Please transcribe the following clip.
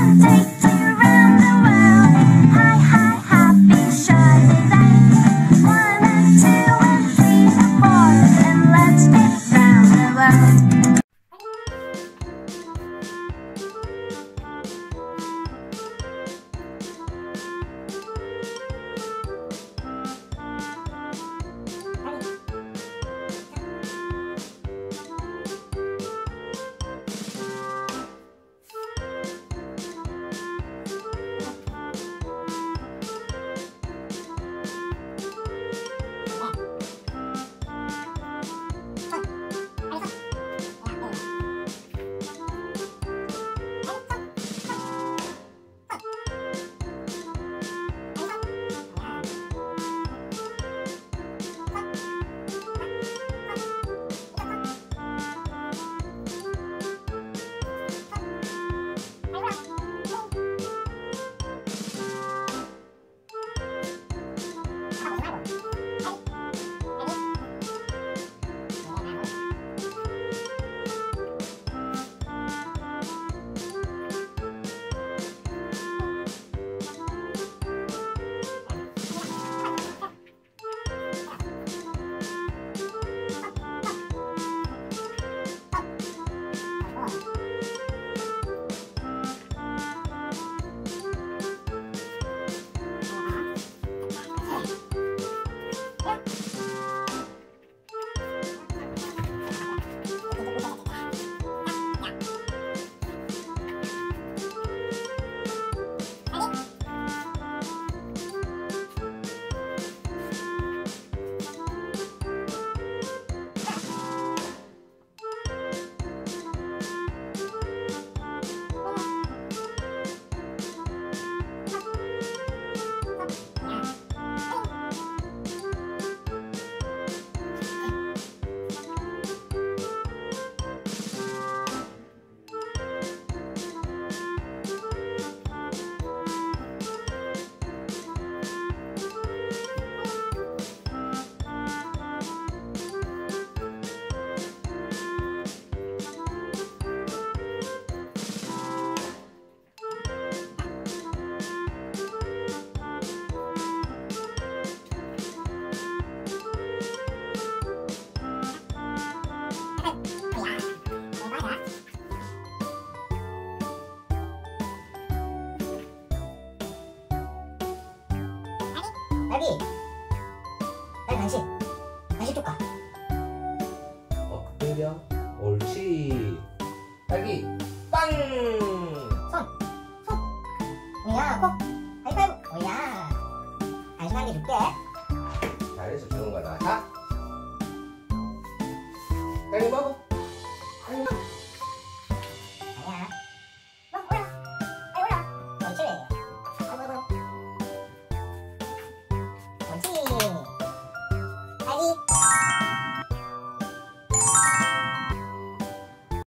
take 딸기 딸 간식 간식 줄까? 엎드려 옳지 딸기 빵 손! 손! 오야 콕! 하이파이브! 오야 간식 한 개 줄게 잘해서 주는 거다 자 딸기 먹어